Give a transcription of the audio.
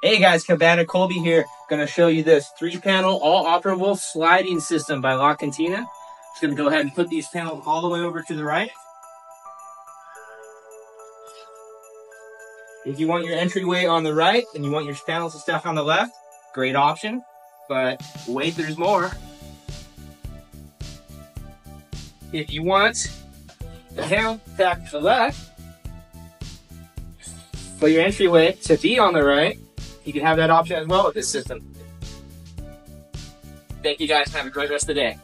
Hey guys, Cabana Colby here. Gonna show you this three panel all operable sliding system by LaCantina. Just gonna go ahead and put these panels all the way over to the right. If you want your entryway on the right and you want your panels and stuff on the left, great option. But wait, there's more. If you want the panel back to the left, for your entryway to be on the right, you can have that option as well with this system. Thank you guys. Have a great rest of the day.